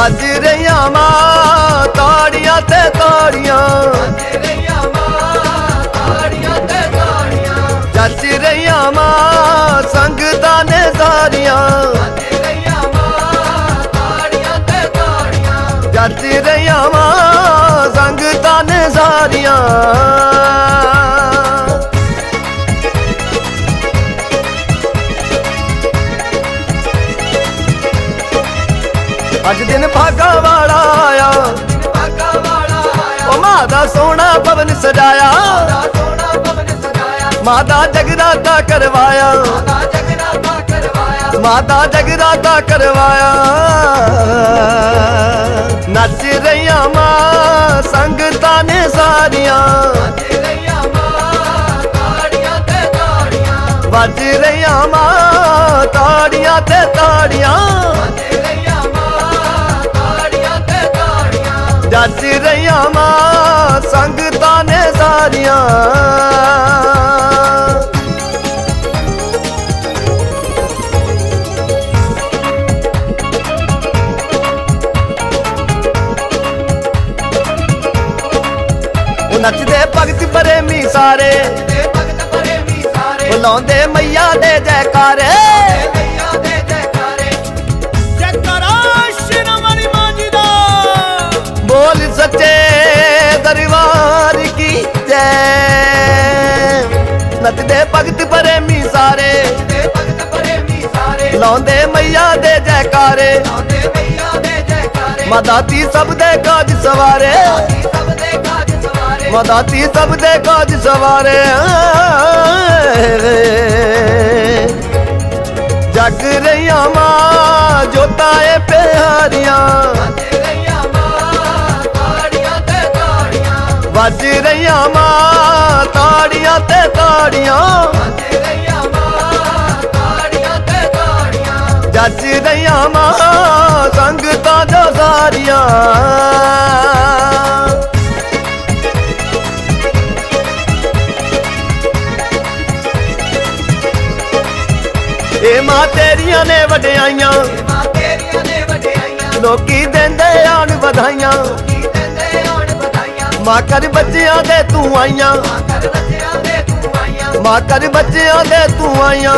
ਵੱਜ ਰਹੀਆਂ ਮਾਂ, ਤਾੜੀਆਂ ਤੇ ਤਾੜੀਆਂ। ਤੇਰੀਆਂ ਮਾਂ ਤਾੜੀਆਂ ਤੇ ਤਾੜੀਆਂ ਜੱਜ ਰਹੀਆਂ ਮਾਂ, ਸੰਗਤਾਂ ਨੇ ਸਾਰੀਆਂ। ਤੇਰੀਆਂ ਮਾਂ ਤਾੜੀਆਂ ਤੇ ਤਾੜੀਆਂ ਜੱਜ ਦਿਨ ਭਾਗਾ ਵਾਲਾ ਆਇਆ। ਉਹ ਮਾਂ ਦਾ ਸੋਹਣਾ ਭਵਨ ਸਜਾਇਆ। ਦਾ ਮਾਤਾ ਜਗਰਾਤਾ ਕਰਵਾਇਆ। ਮਾਤਾ ਜਗਰਾਤਾ ਕਰਵਾਇਆ। ਨੱਚ ਰਹੀਆਂ ਮਾਂ, ਸੰਗਤਾਂ ਨੇ ਸਾਰੀਆਂ। ਵੱਜ ਰਹੀਆਂ ਮਾਂ, ਤਾੜੀਆਂ ਤੇ ਤਾੜੀਆਂ। ਜੱਜ ਰਹੀਆਂ ਮਾਂ ਸੰਗਤਾਂ ਨੇ ਸਾਰੀਆਂ। ਨੱਚਦੇ ਭਗਤ ਪ੍ਰੇਮੀ ਸਾਰੇ। ਤੇ ਭਗਤ ਪ੍ਰੇਮੀ ਸਾਰੇ। ਬੁਲਾਉਂਦੇ ਮਈਆ ਦੇ ਜੈਕਾਰੇ। ਭਗਤ ਪ੍ਰੇਮੀ ਸਾਰੇ ਤੇ ਭਗਤ ਪ੍ਰੇਮੀ ਸਾਰੇ। ਲਾਉਂਦੇ ਮਈਆ ਦੇ ਜੈਕਾਰੇ। ਆਉਂਦੇ ਮਈਆ ਦੇ ਜੈਕਾਰੇ ਮਦਾਤੀ ਸਭ ਦੇ ਕਾਜ ਸਵਾਰੇ ਸਭ ਦੇ ਕਾਜ ਸਵਾਰੇ। ਮਦਾਤੀ ਸਭ ਦੇ ਕਾਜ ਸਵਾਰੇ। ਜਗ ਰਹੀਆਂ ਮਾਂ, ਜੋਤਾਂ ਏ ਪਿਆਰੀਆਂ। ਵੱਜ ਰਹੀਆਂ ਮਾਂ ਤਾੜੀਆਂ ਤੇ ਤਾੜੀਆਂ ਤੇਰੀਆਂ ਮਾਂ ਤਾੜੀਆਂ ਤੇ ਤਾੜੀਆਂ ਜੱਜ ਰਹੀਆਂ ਮਾਂ, ਸੰਗਤਾਂ ਜੋ ਸਾਰੀਆਂ। ਇਹ ਮਾਂ ਤੇਰੀਆਂ ਨੇ ਵਡਿਆਈਆਂ। ਮਾਂ ਤੇਰੀਆਂ ਨੇ ਵਡਿਆਈਆਂ ਲੋਕੀ ਦਿੰਦੇ ਆਣ ਵਧਾਈਆਂ। ਕੀ ਦਿੰਦੇ ਆਣ ਵਧਾਈਆਂ ਮਾਂ ਕਰ ਬੱਚਿਆਂ ਦੇ ਤੂੰ ਆਈਆਂ। ਮਾਂ ਕਰ ਬੱਚਿਆਂ ਆਈਆਂ ਕਰ ਬੱਚਿਆਂ ਦੇ ਤੂੰ ਆਈਆਂ।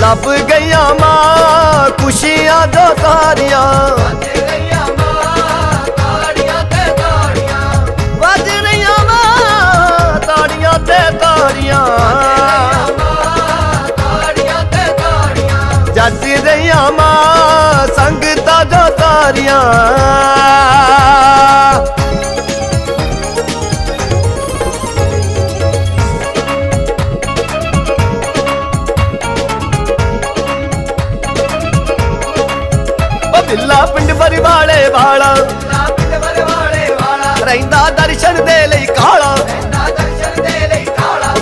ਲੱਭ ਗਈਆਂ ਮਾਂ ਖੁਸ਼ੀਆਂ ਦੋ ਸਾਰੀਆਂ ਤੇਰੀਆਂ ਮਾਂ ਵੱਜ ਰਹੀਆਂ ਮਾਂ ਤਾੜੀਆਂ ਤੇ ਤਾੜੀਆਂ। ਤਾੜੀਆਂ ਤੇ ਜੱਜ ਰਹੀਆਂ ਮਾਂ ਸੰਗਤਾਂ ਦੋ ਸਾਰੀਆਂ ਉਹ ਪਿੰਡ ਫਰਵਾਲੇ ਵਾਲਾ। ਰਹਿੰਦਾ ਦਰਸ਼ਨ ਦੇ ਲਈ ਕਾਲਾ।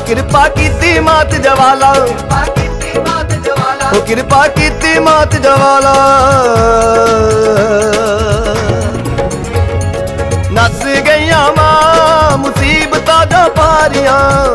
ਕਿਰਪਾ ਕੀਤੀ ਮਾਤ ਜਵਾਲਾ। ਉਹ ਕਿਰਪਾ ਕੀਤੀ ਮਾਤ ਜਵਾਲਾ। ਨੱਸ ਗਈਆਂ ਮਾਂ ਮੁਸੀਬਤਾਂ ਦਾ ਪਾਰੀਆਂ।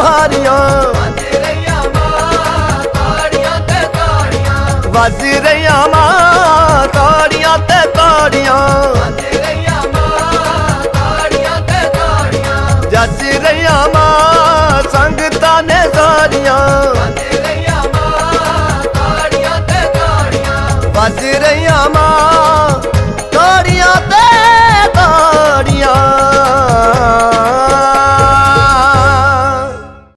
ਮੁਸੀਬਤਾਂ ਦਾ ਪਾਰੀਆਂ ਮਾਂ ਤਾੜੀਆਂ ਤੇ ਤਾੜੀਆਂ ਵੱਜ ਰਹੀਆਂ ਮਾਂ ਤਾੜੀਆਂ ਤੇ ਤਾੜੀਆਂ ਤੇਰੀਆਂ ਮਾਂ ਤਾੜੀਆਂ ਤੇ ਤਾੜੀਆਂ। ਜੱਜ ਰਹੀਆਂ ਮਾਂ ਸੰਗਤਾਂ ਨੇ ਸਾਰੀਆਂ।